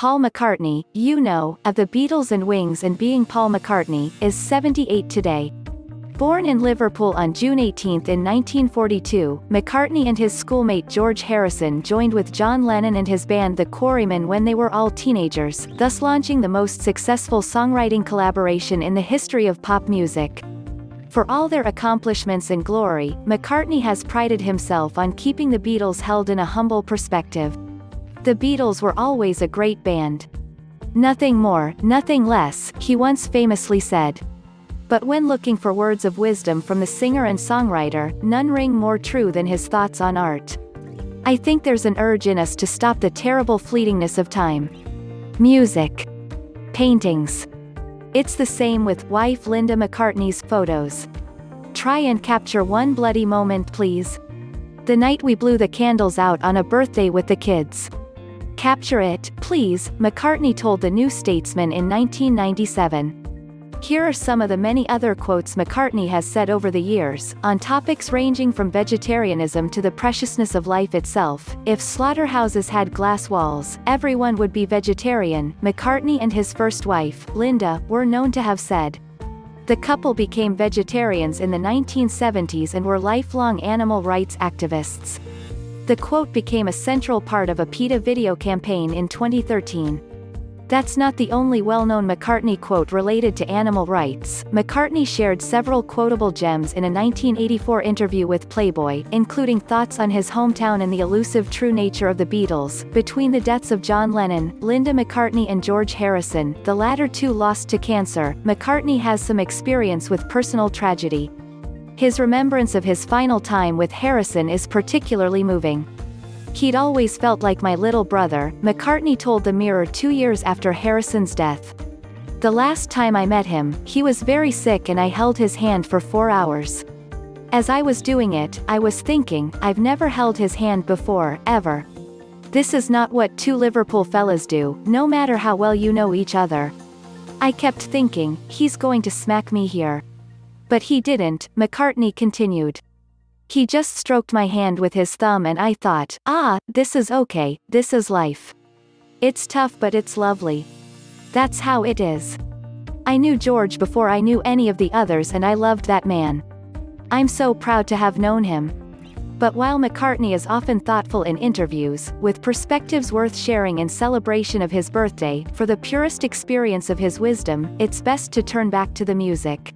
Paul McCartney, you know, of the Beatles and Wings and being Paul McCartney, is 78 today. Born in Liverpool on June 18 in 1942, McCartney and his schoolmate George Harrison joined with John Lennon and his band The Quarrymen when they were all teenagers, thus launching the most successful songwriting collaboration in the history of pop music. For all their accomplishments and glory, McCartney has prided himself on keeping the Beatles held in a humble perspective. The Beatles were always a great band. Nothing more, nothing less, he once famously said. But when looking for words of wisdom from the singer and songwriter, none ring more true than his thoughts on art. I think there's an urge in us to stop the terrible fleetingness of time. Music. Paintings. It's the same with wife Linda McCartney's photos. Try and capture one bloody moment please. The night we blew the candles out on a birthday with the kids. Capture it, please, McCartney told the New Statesman in 1997. Here are some of the many other quotes McCartney has said over the years, on topics ranging from vegetarianism to the preciousness of life itself. If slaughterhouses had glass walls, everyone would be vegetarian, McCartney and his first wife, Linda, were known to have said. The couple became vegetarians in the 1970s and were lifelong animal rights activists. The quote became a central part of a PETA video campaign in 2013. That's not the only well-known McCartney quote related to animal rights. McCartney shared several quotable gems in a 1984 interview with Playboy, including thoughts on his hometown and the elusive true nature of the Beatles. Between the deaths of John Lennon, Linda McCartney and George Harrison, the latter two lost to cancer, McCartney has some experience with personal tragedy. His remembrance of his final time with Harrison is particularly moving. He'd always felt like my little brother, McCartney told the Mirror two years after Harrison's death. The last time I met him, he was very sick and I held his hand for four hours. As I was doing it, I was thinking, I've never held his hand before, ever. This is not what two Liverpool fellas do, no matter how well you know each other. I kept thinking, he's going to smack me here. But he didn't, McCartney continued. He just stroked my hand with his thumb and I thought, ah, this is okay, this is life. It's tough but it's lovely. That's how it is. I knew George before I knew any of the others and I loved that man. I'm so proud to have known him. But while McCartney is often thoughtful in interviews, with perspectives worth sharing in celebration of his birthday, for the purest experience of his wisdom, it's best to turn back to the music.